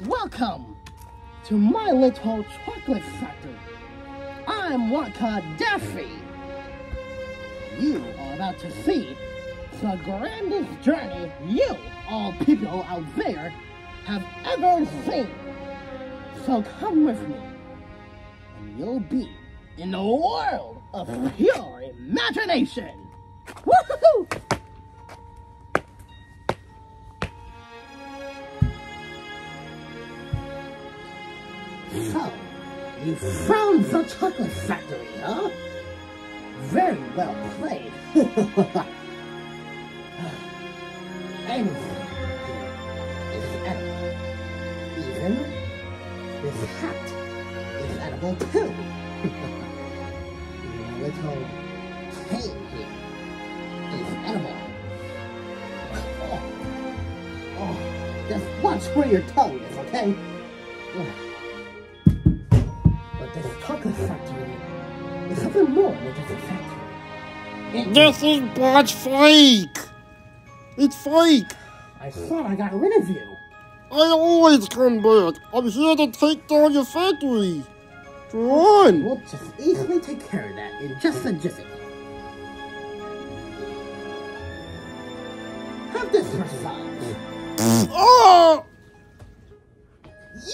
Welcome to my little chocolate factory. I'm Wonka Daffy. You are about to see the grandest journey you, all people out there, have ever seen. So come with me, and you'll be in the world of pure imagination. Woohoo! So, you found the chocolate factory, huh? Very well played. Anything is edible. Even this hat is edible too. Little cane here is edible. Oh, oh, just watch where your tongue is, okay? Oh. This chocolate factory is something more than just a factory. This is Botch fake. It's fake. I thought I got rid of you. I always come back. I'm here to take down your factory. Come on. We'll just easily take care of that in just a jiffy. Have this massage. Oh!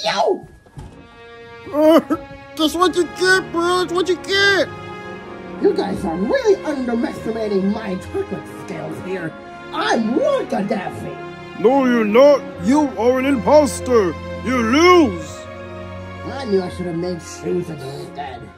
Yo! Ah! That's what you get, bro. That's what you get. You guys are really underestimating my chocolate skills here. I'm Wonka Daffy. No, you're not. You are an imposter. You lose. I knew I should have made shoes instead.